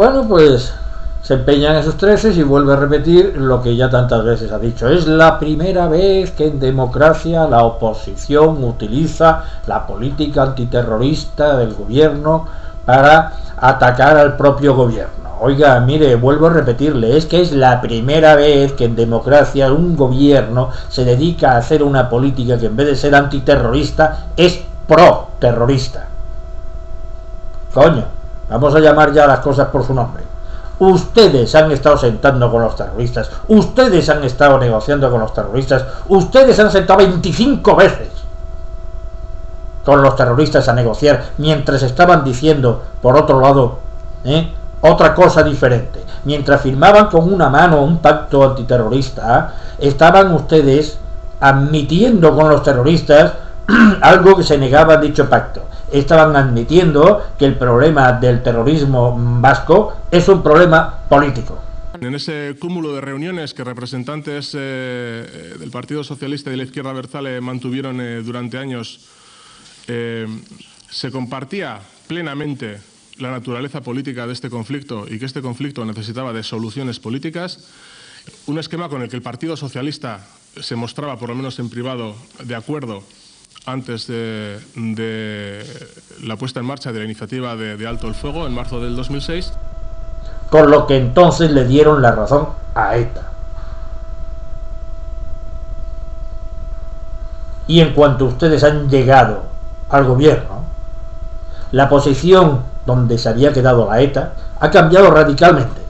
Bueno, pues se empeñan esos treces y vuelve a repetir lo que ya tantas veces ha dicho. Es la primera vez que en democracia la oposición utiliza la política antiterrorista del gobierno para atacar al propio gobierno. Oiga, mire, vuelvo a repetirle, es que es la primera vez que en democracia un gobierno se dedica a hacer una política que en vez de ser antiterrorista es pro-terrorista. Coño, vamos a llamar ya las cosas por su nombre. Ustedes han estado sentando con los terroristas, ustedes han estado negociando con los terroristas, ustedes han sentado 25 veces con los terroristas a negociar, mientras estaban diciendo, por otro lado, ¿eh? otra cosa diferente. Mientras firmaban con una mano un pacto antiterrorista, estaban ustedes admitiendo con los terroristas algo que se negaba a dicho pacto estaban admitiendo que el problema del terrorismo vasco es un problema político. En ese cúmulo de reuniones que representantes eh, del Partido Socialista y de la izquierda Berzale mantuvieron eh, durante años, eh, se compartía plenamente la naturaleza política de este conflicto y que este conflicto necesitaba de soluciones políticas. Un esquema con el que el Partido Socialista se mostraba, por lo menos en privado, de acuerdo antes de, la puesta en marcha de la iniciativa de, Alto el Fuego en marzo del 2006. Con lo que entonces le dieron la razón a ETA. Y en cuanto ustedes han llegado al gobierno, la posición donde se había quedado la ETA ha cambiado radicalmente.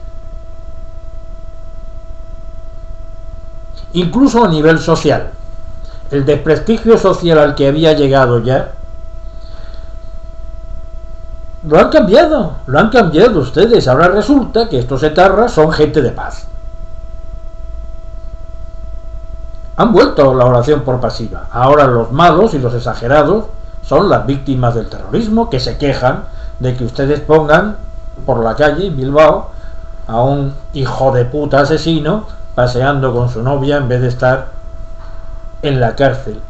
Incluso a nivel social el desprestigio social al que había llegado ya, lo han cambiado, lo han cambiado ustedes. Ahora resulta que estos etarras son gente de paz. Han vuelto la oración por pasiva. Ahora los malos y los exagerados son las víctimas del terrorismo que se quejan de que ustedes pongan por la calle en Bilbao a un hijo de puta asesino paseando con su novia en vez de estar en la cárcel,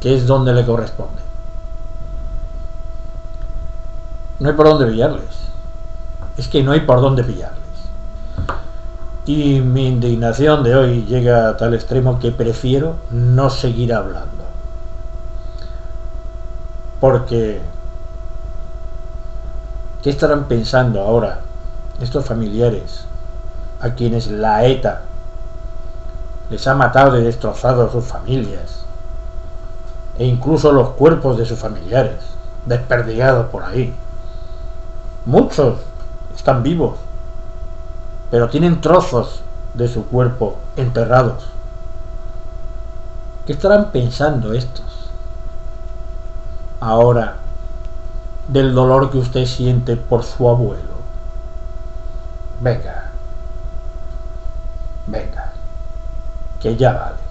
que es donde le corresponde. No hay por dónde pillarles. Es que no hay por dónde pillarles. Y mi indignación de hoy llega a tal extremo que prefiero no seguir hablando. Porque, ¿qué estarán pensando ahora estos familiares a quienes la ETA les ha matado y destrozado sus familias, e incluso los cuerpos de sus familiares, desperdigados por ahí. Muchos están vivos, pero tienen trozos de su cuerpo enterrados. ¿Qué estarán pensando estos? Ahora, del dolor que usted siente por su abuelo. Venga que ya vale.